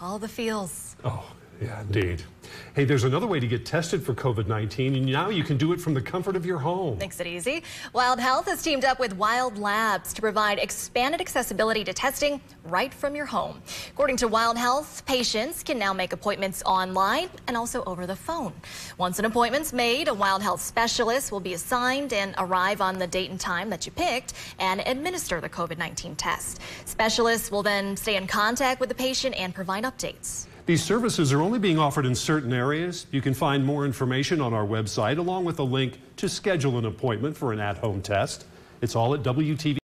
all the feels. Oh, yeah, indeed. Hey, there's another way to get tested for COVID-19, and now you can do it from the comfort of your home. Makes it easy. Wild Health has teamed up with Wild Labs to provide expanded accessibility to testing right from your home. According to Wild Health, patients can now make appointments online and also over the phone. Once an appointment's made, a Wild Health specialist will be assigned and arrive on the date and time that you picked and administer the COVID-19 test. Specialists will then stay in contact with the patient and provide updates. These services are only being offered in certain areas. You can find more information on our website along with a link to schedule an appointment for an at-home test. It's all at WTV.